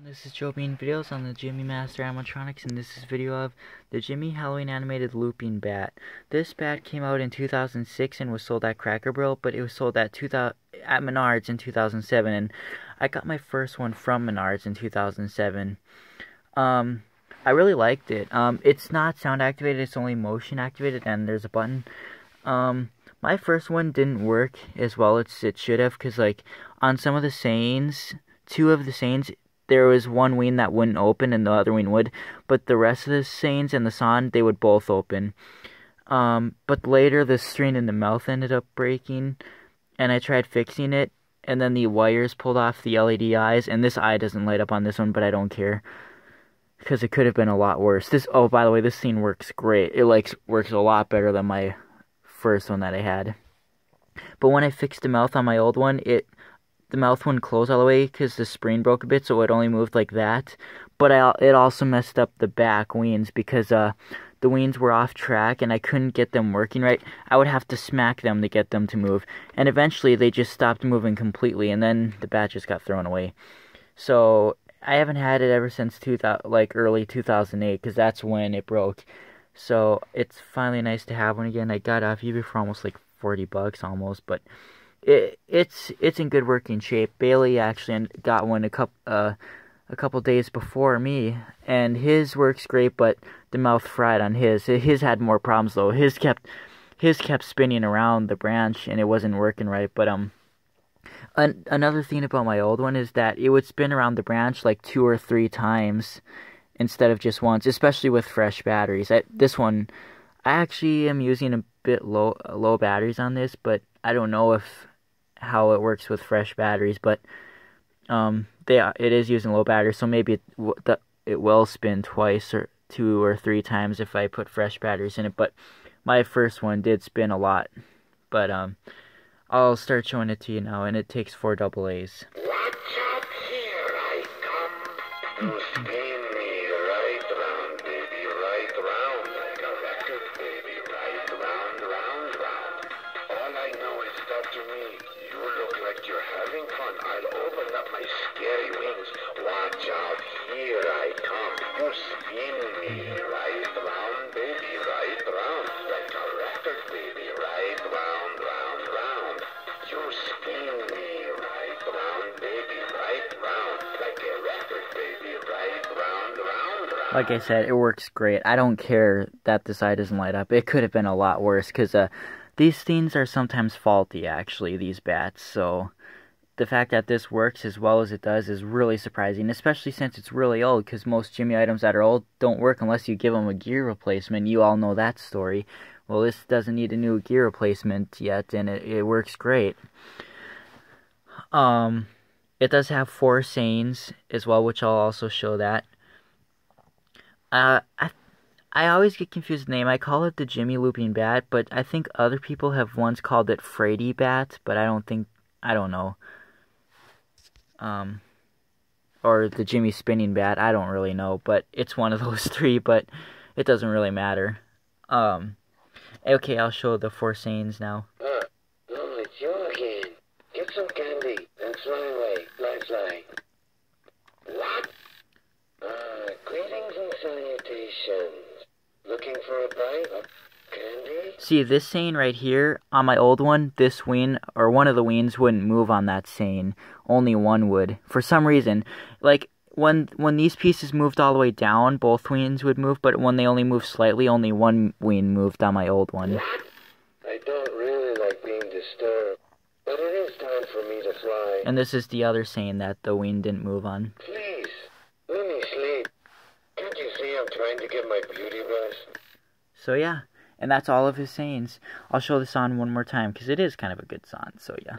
This is Joe Bean Videos on the Gemmy Master Animatronics and this is video of the Gemmy Halloween animated looping bat. This bat came out in 2006 and was sold at Cracker Barrel, but it was sold at 2000 at Menards in 2007 and I got my first one from Menards in 2007. Um I really liked it. Um it's not sound activated, it's only motion activated and there's a button. Um my first one didn't work as well as it should have cuz like on some of the sayings, two of the sayings there was one wing that wouldn't open and the other wing would, but the rest of the sayings and the song they would both open. Um, but later the string in the mouth ended up breaking, and I tried fixing it, and then the wires pulled off the LED eyes, and this eye doesn't light up on this one, but I don't care. Because it could have been a lot worse. This oh by the way, this scene works great. It like works a lot better than my first one that I had. But when I fixed the mouth on my old one, it the mouth wouldn't close all the way because the spring broke a bit, so it only moved like that. But I, it also messed up the back wings because uh, the wings were off track and I couldn't get them working right. I would have to smack them to get them to move, and eventually they just stopped moving completely, and then the bat just got thrown away. So I haven't had it ever since 2000, like early 2008, because that's when it broke. So it's finally nice to have one again. I got off eBay for almost like 40 bucks almost, but it it's it's in good working shape. Bailey actually got one a couple uh, a couple days before me, and his works great, but the mouth fried on his. His had more problems though. His kept his kept spinning around the branch, and it wasn't working right. But um, an, another thing about my old one is that it would spin around the branch like two or three times instead of just once, especially with fresh batteries. I, this one, I actually am using a bit low low batteries on this, but I don't know if how it works with fresh batteries, but um, they it is using low batteries, so maybe it, it will spin twice or two or three times if I put fresh batteries in it. But my first one did spin a lot, but um, I'll start showing it to you now, and it takes four double A's. Me, you look like you're having fun. I'll open up my scary wings. Watch out, here I come. You spin me right around, baby, right around like a record, baby, right round, round, round. You spin me right round, baby, right round like a record, baby, right round, round, round. Like I said, it works great. I don't care that the side doesn't light up. It could have been a lot worse because uh, these things are sometimes faulty, actually, these bats. So the fact that this works as well as it does is really surprising, especially since it's really old, because most Gemmy items that are old don't work unless you give them a gear replacement. You all know that story. Well, this doesn't need a new gear replacement yet, and it, it works great. Um, it does have four sayings as well, which I'll also show that. Uh, I I always get confused name. I call it the Gemmy Looping Bat, but I think other people have once called it Fraidy Bat, but I don't think I don't know. Um or the Gemmy Spinning Bat, I don't really know, but it's one of those three, but it doesn't really matter. Um okay, I'll show the four sayings now. Uh, oh, it's you again. Get some candy and away. What? Uh, greetings and salutations. Looking for a bite of candy? See this saying right here on my old one, this wing or one of the wings wouldn't move on that saying. Only one would. For some reason, like when when these pieces moved all the way down, both wings would move, but when they only moved slightly, only one wing moved on my old one. I don't really like being disturbed, but it is time for me to fly. And this is the other saying that the wing didn't move on. Please, let me sleep. See I'm trying to get my beauty rest? So yeah, and that's all of his sayings. I'll show the song one more time because it is kind of a good song. So yeah.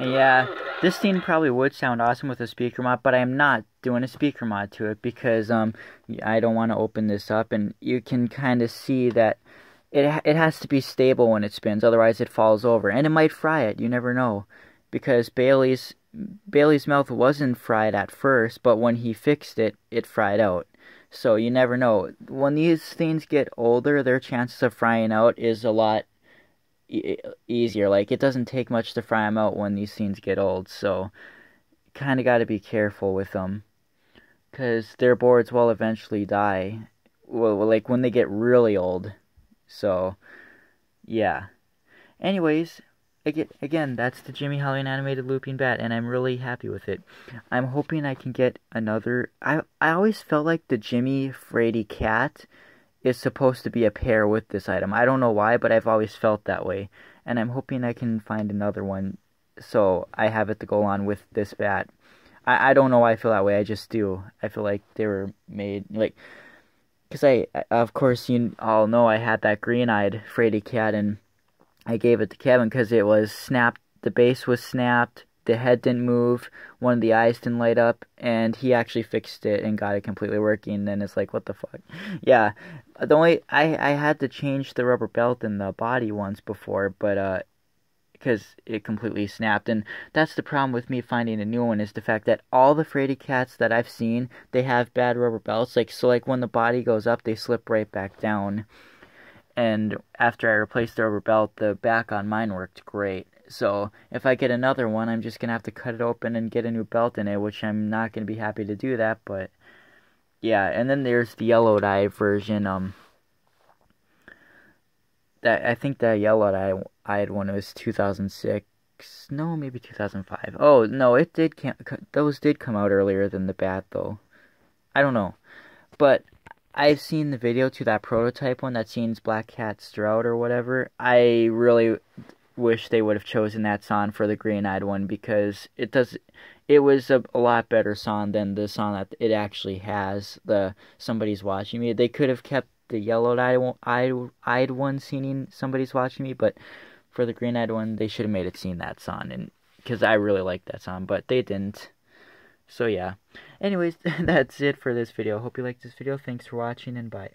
Yeah, this scene probably would sound awesome with a speaker mod, but I'm not doing a speaker mod to it because um I don't want to open this up, and you can kind of see that it it has to be stable when it spins, otherwise it falls over, and it might fry it. You never know, because Bailey's Bailey's mouth wasn't fried at first, but when he fixed it, it fried out. So you never know. When these things get older, their chances of frying out is a lot e- easier. Like it doesn't take much to fry them out when these things get old. So kind of got to be careful with them because their boards will eventually die. Well, like when they get really old. So yeah. Anyways, again, that's the Gemmy Halloween animated looping bat, and I'm really happy with it. I'm hoping I can get another. I I always felt like the Gemmy Fraidy cat is supposed to be a pair with this item. I don't know why, but I've always felt that way, and I'm hoping I can find another one so I have it to go on with this bat. I I don't know why I feel that way. I just do. I feel like they were made like. Because I, of course, you all know I had that green-eyed Fraidy cat, and I gave it to Kevin because it was snapped. The base was snapped. The head didn't move. One of the eyes didn't light up, and he actually fixed it and got it completely working. And it's like, what the fuck? Yeah, the only I I had to change the rubber belt in the body once before, but uh, because it completely snapped. And that's the problem with me finding a new one is the fact that all the Fraidy cats that I've seen, they have bad rubber belts. Like so, like when the body goes up, they slip right back down and after I replaced the rubber belt, the back on mine worked great. So if I get another one, I'm just gonna have to cut it open and get a new belt in it, which I'm not gonna be happy to do that. But yeah, and then there's the yellow dye version. Um, that I think that yellowed eye eyed one was 2006. No, maybe 2005. Oh no, it did. Those did come out earlier than the bat though. I don't know, but I've seen the video to that prototype one that scenes Black Cat Stroud or whatever. I really wish they would have chosen that song for the green eyed one because it does it was a, a, lot better song than the song that it actually has the somebody's watching me they could have kept the yellow eyed eyed one singing somebody's watching me but for the green eyed one they should have made it sing that song and because i really like that song but they didn't so yeah. Anyways, that's it for this video. Hope you liked this video. Thanks for watching and bye.